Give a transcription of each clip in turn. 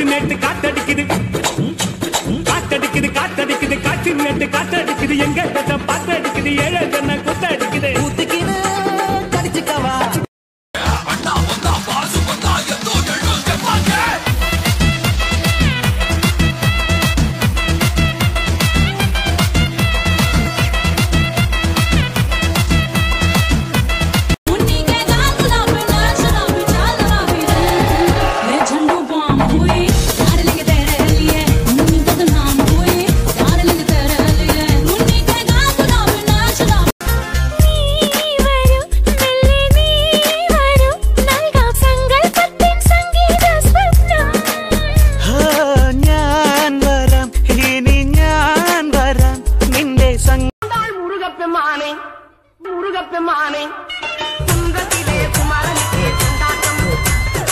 காற்று நேட்டு காத்தடிக்குது. காத்தடிக்குது காத்தடிக்குது காற்று நேட்டு காத்தடிக்குது. எங்க பார்த்து அடிக்குது ஏழை கொத்த கொத்தடி முருகப்பெருமானே. குன்றத்திலே குமரனுக்கு கொண்டாட்டம்.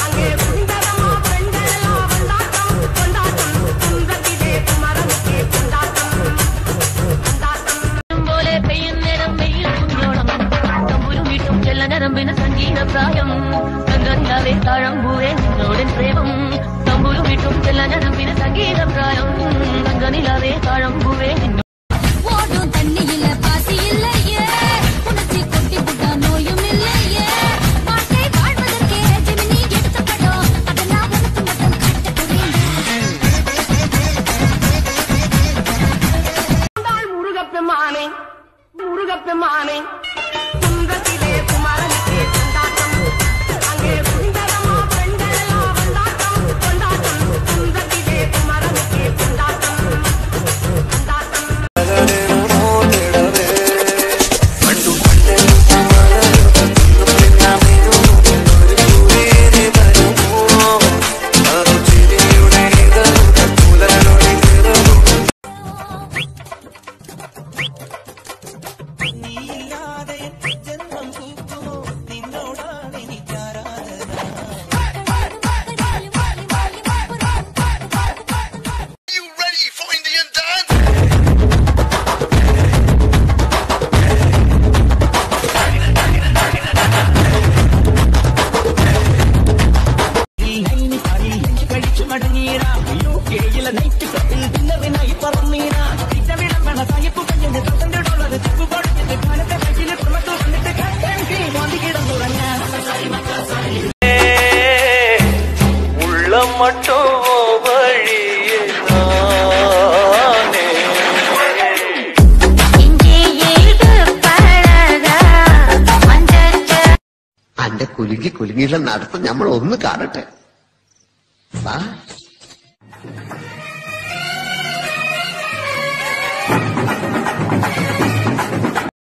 அங்கே குந்தரமா பெண்கள் எல்லாம் கொண்டாட்டம். கொண்டாட்டம். குன்றத்திலே குமரனுக்கு கொண்டாட்டம். கொண்டாட்டம். போலே பெய்யும் நேரம் வெயில் குஞ்சோளம் தம்பூரும் வீட்டும் செல்ல நரம்பின சங்கீத பிராயம். சங்கரியாவே தாழம்பூரே உன்னோடன் பிரேமம். தம்பூரும் வீட்டும் செல்ல நரம்பின சங்கீத பிராயம். சங்கனிலாவே தாழம்பூ the money. വാങ്ങീനാ യു കെയിലെ നൈറ്റ് ക്ലബിൽ ഡിന്നറിനായി നായി പറന്നീനാ ഇട്ട വിളമ്പണ സായിപ്പ് കഴിഞ്ഞ് തത്തന്റെ ഡോളർ ചെപ്പ് കൊടുത്തിട്ട് കാലത്തെ കയ്യിൽ പുറത്തു വന്നിട്ട് കട്ടൻ കീ മോന്തി കിടം തുടങ്ങ ഉള്ളം മട്ടോ വഴിയേ അന്റെ കുലുങ്ങി കുലുങ്ങിയുള്ള നടത്തം നമ്മൾ ഒന്ന് കാണട്ടെ സാ